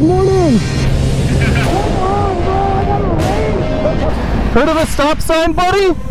Good morning. Heard of a stop sign, buddy?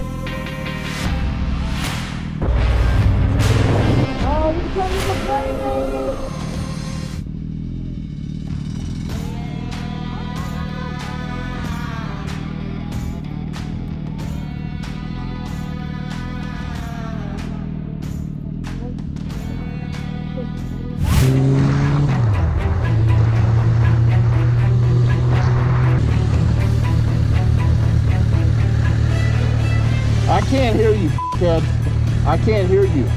I can't hear you, kid. I can't hear you.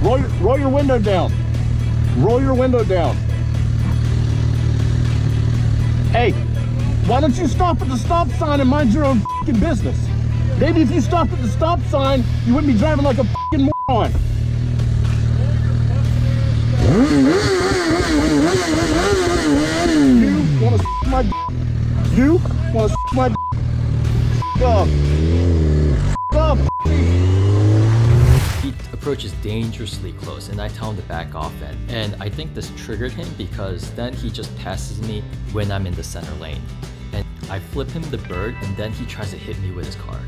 Roll your, roll your window down. Roll your window down. Hey, why don't you stop at the stop sign and mind your own business? Maybe if you stopped at the stop sign, you wouldn't be driving like a fucking moron. You wanna my You wanna my up. He approaches dangerously close and I tell him to back off and, and I think this triggered him because then he just passes me when I'm in the center lane. And I flip him the bird and then he tries to hit me with his car.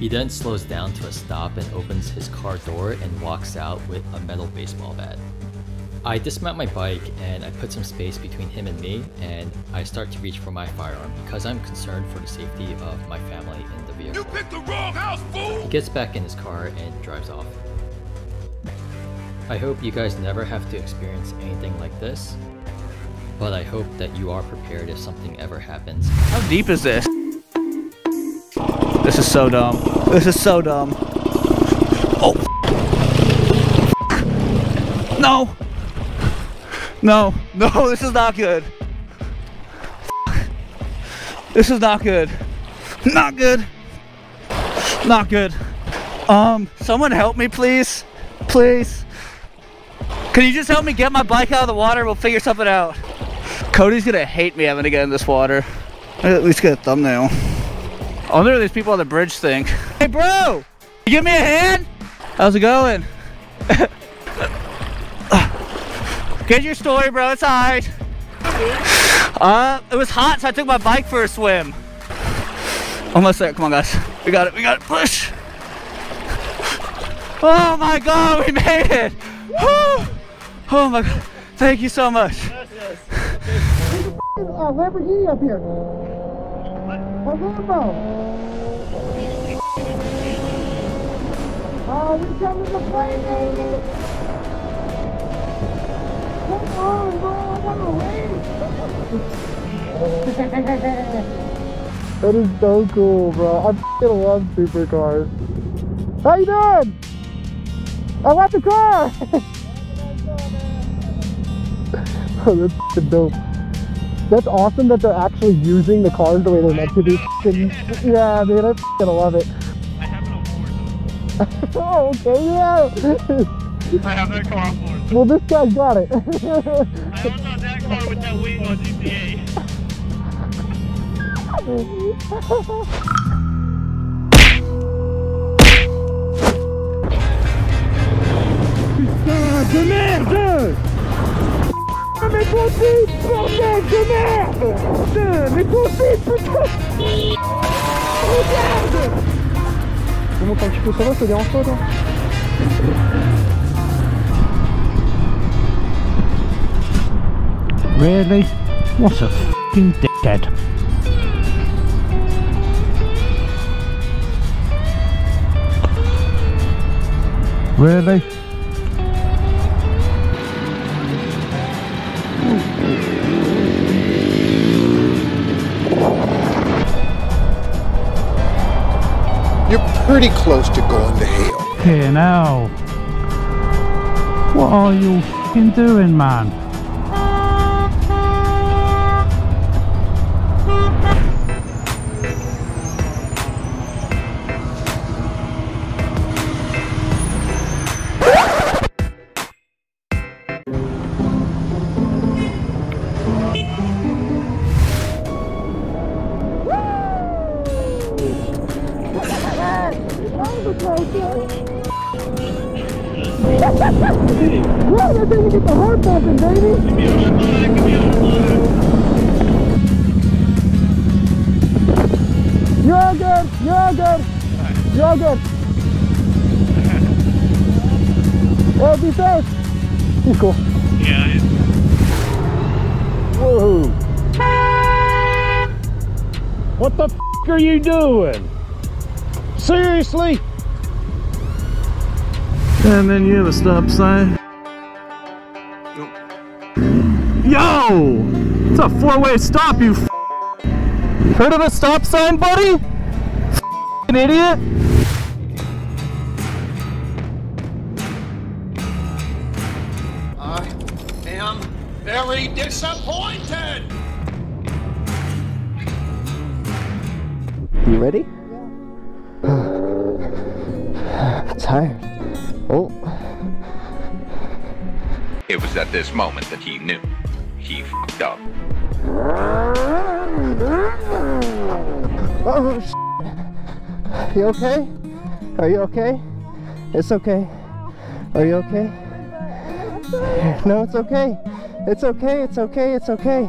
He then slows down to a stop and opens his car door and walks out with a metal baseball bat. I dismount my bike and I put some space between him and me and I start to reach for my firearm because I'm concerned for the safety of my family in the vehicle. You picked the wrong house, fool! He gets back in his car and drives off. I hope you guys never have to experience anything like this, but I hope that you are prepared if something ever happens. How deep is this? This is so dumb. This is so dumb. Oh. No. No. No, this is not good. This is not good. Not good. Not good. Um, someone help me, please. Please. Can you just help me get my bike out of the water? We'll figure something out. Cody's gonna hate me having to get in this water. I'll at least get a thumbnail. I wonder what these people on the bridge think. Hey, bro! You give me a hand? How's it going? Get your story, bro. It's alright. Uh, it was hot, so I took my bike for a swim. Almost there. Come on, guys. We got it. We got it. Push. Oh my God, we made it! Whew. Oh my God. Thank you so much. Uh, Lamborghini up here. A Lambo. Oh, you coming to play, baby? Come on, bro. I gotta wait. That is so cool, bro. I f***ing love supercars. How you doing? I want the car. oh, that's f***ing dope. That's awesome that they're actually using the cars the way they're meant to be. F***ing- Yeah, man, I f***ing love it. I have it on board. oh, okay, yeah. I have that car on board. well, this guy's got it. I don't know that car with that wing on GTA. Ah, de merde Ah, mais conduis, bordel de merde Putain, mais conduis, putain Regarde Je monte un petit peu, ça va, ça dérange pas, toi Really? What a fucking dickhead. Really? You're pretty close to going to hell. Here now. What are you doing, man? yeah, that's how you get the heart pumping, baby. You're all good. You're all good. You're all good. Well, be safe. He's cool. Yeah. Whoa. What the? F are you doing? Seriously? And then you have a stop sign. Yo! It's a four-way stop, you f- Heard of a stop sign, buddy? F***ing idiot! I am very disappointed. You ready? Yeah. tired. Oh. It was at this moment that he knew. He fucked up. Oh, sh- You okay? Are you okay? It's okay. Are you okay? No, it's okay. It's okay. It's okay. It's okay.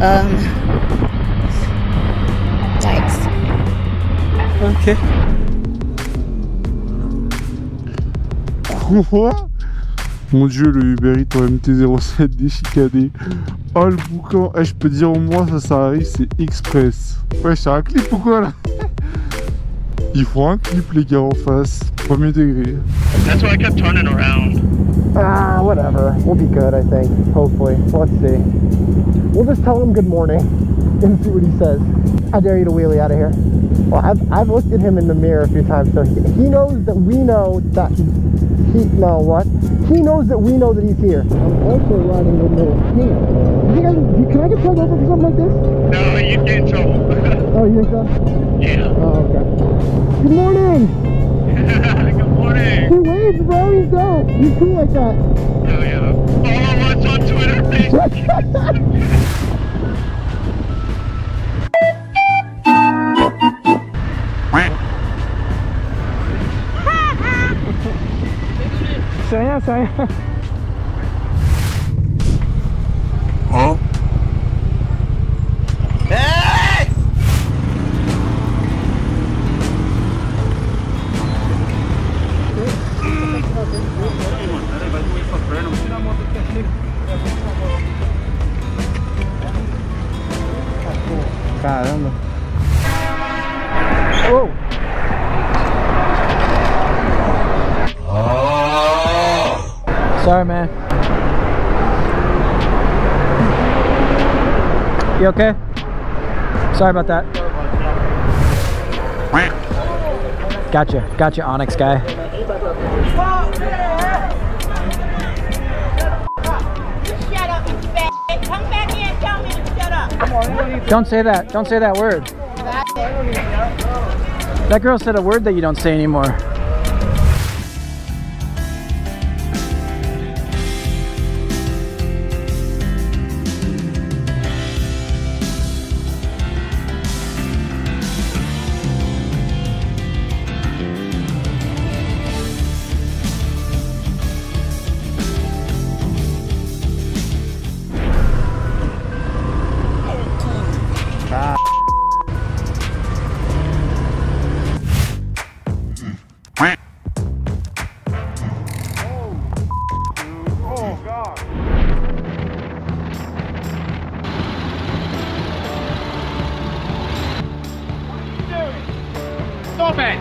Um. Yikes. Ok. Quoi? Mon dieu, le Uber Eats en MT-07 déchicané. Oh le boucan. Eh, je peux dire au moins ça, ça arrive, c'est express. Ouais, c'est un clip ou quoi là? Il faut un clip les gars en face. Premier degré. That's why I kept turning around. Ah, whatever. We'll be good, I think. Hopefully. Let's see. We'll just tell him good morning and see what he says. I dare you to wheelie out of here. Well, I've, I've looked at him in the mirror a few times, so he, he knows that we know that he, no, what? He knows that we know that he's here. I'm also riding with little Hey, you guys, can I get pulled over for something like this? No, you get in trouble. Oh, you think so? yeah. Oh, okay. Good morning! Good morning. He waves, bro. He's dope. He's cool like that. Oh yeah. Follow us on Twitter, Facebook. C'est Sorry, man. You okay? Sorry about that. Gotcha. Gotcha, Onyx guy. Don't say that. Don't say that word. That girl said a word that you don't say anymore. Stop it.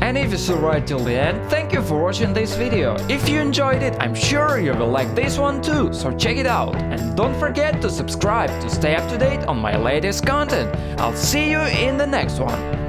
And if you survived till the end, thank you for watching this video. If you enjoyed it, I'm sure you will like this one too, so check it out. And don't forget to subscribe to stay up to date on my latest content. I'll see you in the next one.